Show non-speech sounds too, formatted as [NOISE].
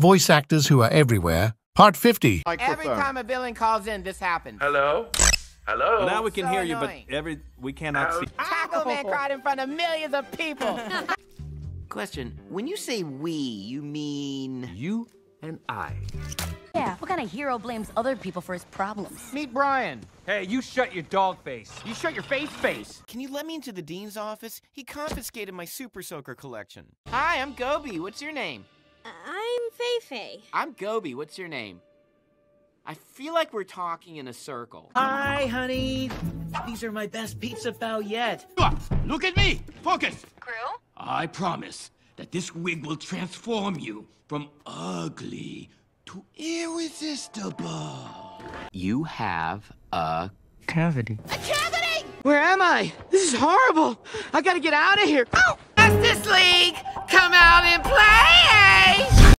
Voice Actors Who Are Everywhere, Part 50. Every time a villain calls in, this happens. Hello? Hello? Well, now we can So hear you, but every we cannot see. Taco Man oh. cried in front of millions of people. [LAUGHS] Question. When you say we, you mean You and I. Yeah, what kind of hero blames other people for his problems? Meet Brian. Hey, you shut your dog face. You shut your face face. Can you let me into the dean's office? He confiscated my Super Soaker collection. Hi, I'm Gobi. What's your name? I'm Feifei. I'm Gobi. What's your name? I feel like we're talking in a circle. Hi, honey. These are my best pizza bow yet. Look at me! Focus! Crew? I promise that this wig will transform you from ugly to irresistible. You have a Cavity. A cavity! Where am I? This is horrible. I gotta get out of here. Oh! Justice League, come out and play!